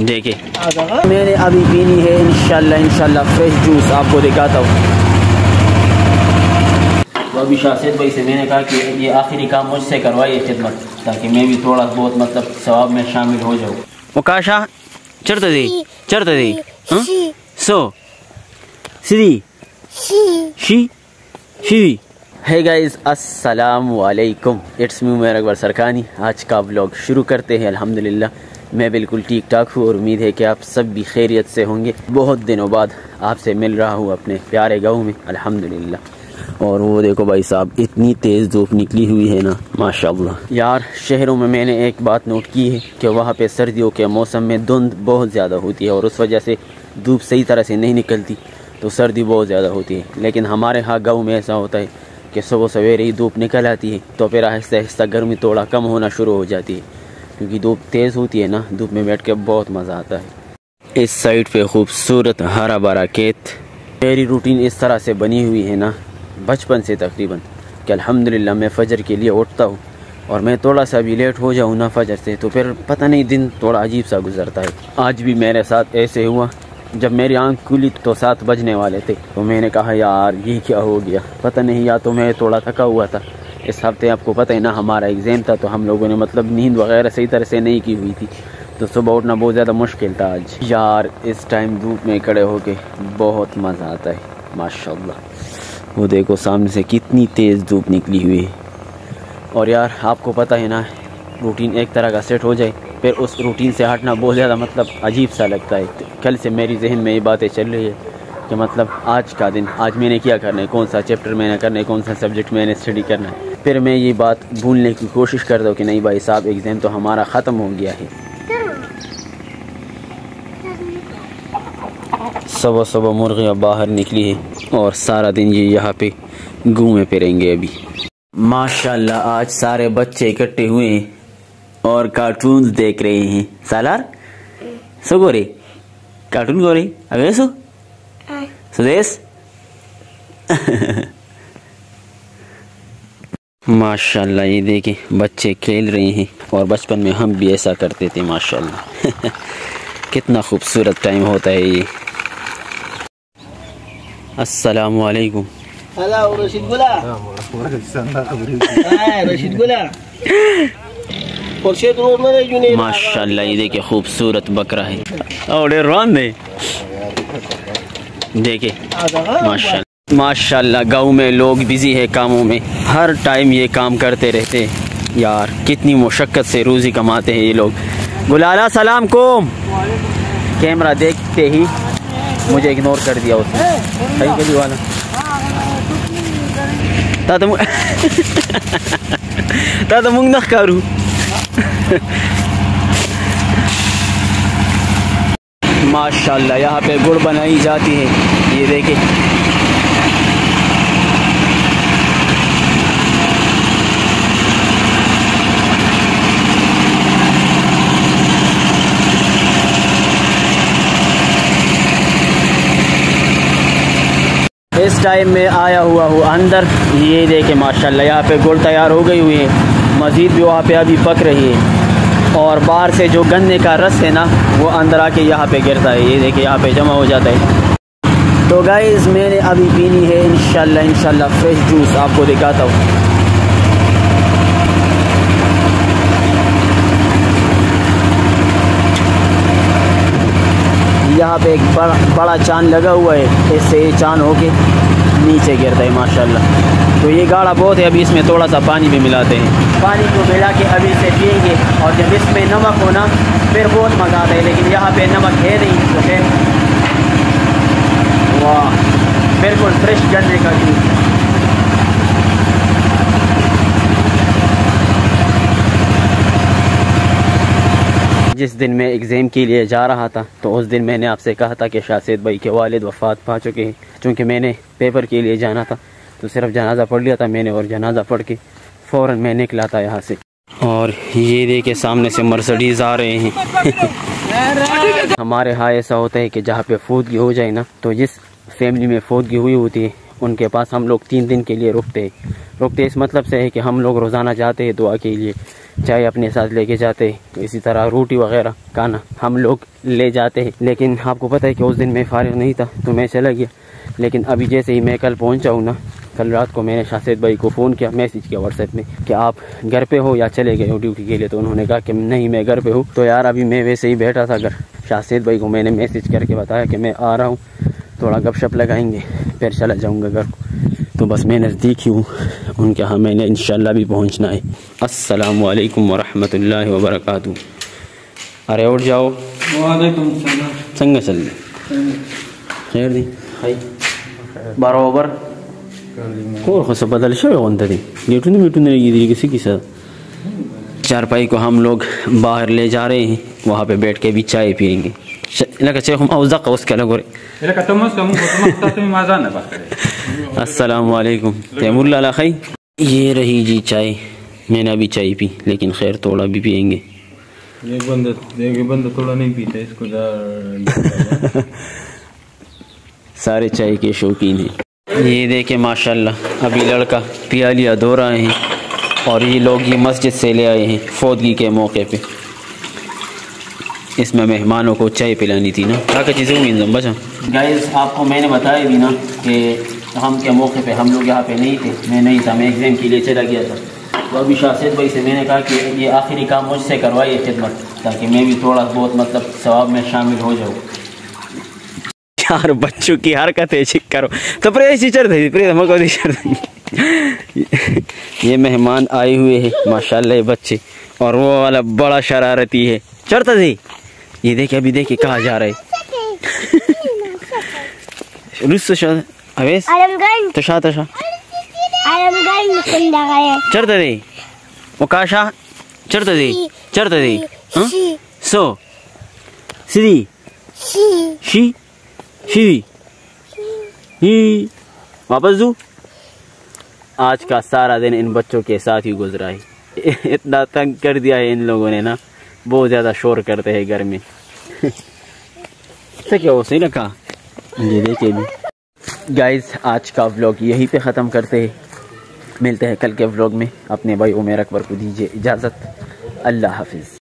देखिए। मैंने अभी पीनी है इनशाला इनशाला फ्रेश जूस आपको दिखाता हूँ। तो अभी शासिद भाई से मैंने कहा कि ये आखिरी काम मुझसे करवाइए खिदमत ताकि मैं भी थोड़ा बहुत मतलब सवाब में शामिल हो जाऊँ। मुकाशा चढ़ते दी चढ़ते दी हाँ? सो सीधी। शी। शी है गाइस अस्सलाम वालेकुम इट्स मी उमर अकबर सरकानी आज का व्लॉग शुरू करते हैं अल्हम्दुलिल्लाह मैं बिल्कुल ठीक ठाक हूँ और उम्मीद है कि आप सब भी खैरियत से होंगे। बहुत दिनों बाद आपसे मिल रहा हूँ अपने प्यारे गाँव में अल्हम्दुलिल्लाह और वो देखो भाई साहब, इतनी तेज़ धूप निकली हुई है ना, माशाल्लाह। यार, शहरों में मैंने एक बात नोट की है कि वहाँ पे सर्दियों के मौसम में धुंध बहुत ज़्यादा होती है और उस वजह से धूप सही तरह से नहीं निकलती तो सर्दी बहुत ज़्यादा होती है। लेकिन हमारे यहाँ गाँव में ऐसा होता है कि सुबह सवेरे ही धूप निकल आती है तो फिर आहिस्ता आहिस्ता गर्मी थोड़ा कम होना शुरू हो जाती है, क्योंकि धूप तेज़ होती है ना, धूप में बैठ के बहुत मज़ा आता है। इस साइड पे खूबसूरत हरा भरा खेत मेरी रूटीन इस तरह से बनी हुई है ना, बचपन से तकरीबन, कि अल्हम्दुलिल्लाह मैं फ़जर के लिए उठता हूँ, और मैं थोड़ा सा भी लेट हो जाऊँ ना फजर से तो फिर पता नहीं दिन थोड़ा अजीब सा गुजरता है। आज भी मेरे साथ ऐसे हुआ जब मेरी आँख खुली तो सात बजने वाले थे। तो मैंने कहा, यार, ये क्या हो गया? पता नहीं, या तो मैं थोड़ा थका हुआ था। इस हफ़्ते आपको पता है ना, हमारा एग्ज़ाम था तो हम लोगों ने मतलब नींद वगैरह सही तरह से नहीं की हुई थी। तो सुबह उठना बहुत ज़्यादा मुश्किल था आज। यार, इस टाइम धूप में खड़े होके बहुत मज़ा आता है, माशाल्लाह। वो देखो, सामने से कितनी तेज़ धूप निकली हुई है। और यार, आपको पता है ना रूटीन एक तरह का सेट हो जाए। फिर उस रूटीन से हटना बहुत ज़्यादा मतलब अजीब सा लगता है। कल से मेरी जहन में ये बातें चल रही है कि मतलब आज का दिन आज मैंने क्या करना है? कौन सा चैप्टर मैंने करना है? कौन सा सब्जेक्ट मैंने स्टडी करना है? फिर मैं ये बात भूलने की कोशिश करता हूँ कि नहीं भाई साहब एग्ज़ाम तो हमारा ख़त्म हो गया है। सुबह सुबह मुर्गियाँ बाहर निकली है और सारा दिन ये यहाँ पे घूमे फिरेंगे अभी। माशाल्लाह आज सारे बच्चे इकट्ठे हुए हैं। और कार्टून देख रहे हैं। सालार? सो गोरे। कार्टून गोरे अगे सो सुदेश? माशाल्लाह ये देखें बच्चे खेल रहे हैं और बचपन में हम भी ऐसा करते थे माशाल्लाह। कितना खूबसूरत टाइम होता है ये। अस्सलाम वालेकुम Halo, Rashid Gula. Hai, Rashid Khurshid Road में जुने माशाल्लाह, ये देखिए, खूबसूरत बकरा है। और रौन दे देखिए, माशाल्लाह माशाल्लाह, गाँव में लोग बिज़ी है कामों में। हर टाइम ये काम करते रहते हैं। यार, कितनी मुशक्क़त से रोज़ी कमाते हैं ये लोग। गुलाला, सलाम को कैमरा देखते ही मुझे इग्नोर कर दिया उसने। सही गली वाला। मु ताता मुंग नख करूँ। माशाल्लाह, यहाँ पे गुड़ बनाई जाती है। ये देखिए इस टाइम में आया हुआ हूँ अंदर। ये देखे, माशाल्लाह, यहाँ पे गुड़ तैयार हो गई हुई है। मज़ीद भी वहाँ पे अभी पक रही है और बाहर से जो गन्ने का रस है ना, वो अंदर आके यहाँ पे गिरता है। ये देखिए, यहाँ पे जमा हो जाता है। तो गाइज़ मैंने अभी पीनी है इन शाला इन फ्रेश जूस आपको दिखाता हूँ। यहाँ पे एक बड़ा बड़ा चाँद लगा हुआ है। इससे ये चाँद होके नीचे गिरता है, माशाल्लाह। तो ये गाढ़ा बहुत है, अभी इसमें थोड़ा सा पानी भी मिलाते हैं। पानी को मिला के अभी इसे पियेंगे और जब इसमें नमक होना फिर बहुत मज़ा आता है। लेकिन यहाँ पे नमक है नहीं तो फिर वाह, बिल्कुल फ्रेश गन्ने का जूस। जिस दिन मैं एग्ज़ाम के लिए जा रहा था तो उस दिन मैंने आपसे कहा था कि शासिद भाई के वालिद वफ़ात पा चुके हैं। चूँकि मैंने पेपर के लिए जाना था तो सिर्फ़ जनाजा पढ़ लिया था मैंने और जनाजा पढ़ के फ़ौर मैं निकला था यहाँ से। और ये देखे सामने से मर्सडीज़ आ रहे हैं। हमारे यहाँ ऐसा होता है कि जहाँ पे फौदगी हो जाए ना तो जिस फैमिली में फौदगी हुई होती है उनके पास हम लोग तीन दिन के लिए रुकते हैं। रुकते इस मतलब से है कि हम लोग रोज़ाना जाते हैं दुआ के लिए, चाय अपने साथ लेके जाते हैं, इसी तरह रोटी वगैरह, खाना हम लोग ले जाते हैं। लेकिन आपको पता है कि उस दिन मैं फारिग नहीं था तो मैं चला गया। लेकिन अभी जैसे ही मैं कल पहुँचा हूँ ना, कल रात को मैंने शासिद भाई को फ़ोन किया, मैसेज किया व्हाट्सएप में कि आप घर पे हो या चले गए हो ड्यूटी के लिए तो उन्होंने कहा कि नहीं, मैं घर पे हूँ। तो यार अभी मैं वैसे ही बैठा था घर। शासिद भाई को मैंने मैसेज करके बताया कि मैं आ रहा हूँ। थोड़ा गपशप लगाएँगे फिर चला जाऊँगा घर को। तो बस मैं नज़दीक ही हूँ उनके यहाँ मैंने इन भी पहुँचना है। असलकम वरहमल वबरक अरे उठ जाओ। संग चल। खैर दी। बराबर। को खस बदल गेटून बिटून किसी किसा चारपाई को हम लोग बाहर ले जा रहे हैं वहाँ पे बैठ के भी चाय पियेंगे। लगा चाय हम औज़ा उसके अलग हो अस्सलाम वालेकुम तैमुल्ला खई ये रही जी चाय मैंने अभी चाय पी लेकिन खैर थोड़ा भी पियेंगे एक बंदा एक बंदा थोड़ा नहीं पीता इसको सारे चाय के शौकीन हैं ये देखे माशाल्लाह अभी लड़का पिया लिया धो रहे हैं और ये लोग ये मस्जिद से ले आए हैं फौदगी के मौके पे इसमें मेहमानों को चाय पिलानी थी ना। क्या चीज़ें हुई बचा। गाइस आपको मैंने बताया भी ना कि हम के मौके पे हम लोग यहाँ पे नहीं थे। मैं नहीं था मैं एग्ज़ाम के लिए चला गया था। तो अभी शासिद भाई से मैंने कहा कि ये आखिरी काम मुझसे करवाइए खिदमत ताकि मैं भी थोड़ा बहुत मतलब सवाब में शामिल हो जाऊँ। यार बच्चों की हरकत है चिक करो। तो प्रेस टीचर थे प्रेस हमको टीचर थे ये मेहमान आए हुए हैं माशाल्लाह बच्चे। और वो वाला बड़ा शरारती है। चढ़ता थी ये देखे अभी देखे कहा जा रहे। है तशा तशा चढ़ते वो चढ़ते चढ़ते हाँ? सो। श्री शी। श्री ही वापस दू। आज का सारा दिन इन बच्चों के साथ ही गुजरा है। इतना तंग कर दिया है इन लोगों ने ना। बहुत ज़्यादा शोर करते हैं घर में। क्या वो सही रखा? ये देखिए भी गाइज़ आज का व्लॉग यहीं पे ख़त्म करते हैं। मिलते हैं कल के व्लॉग में। अपने भाई उमेर अकबर को दीजिए इजाज़त। अल्लाह हाफिज़।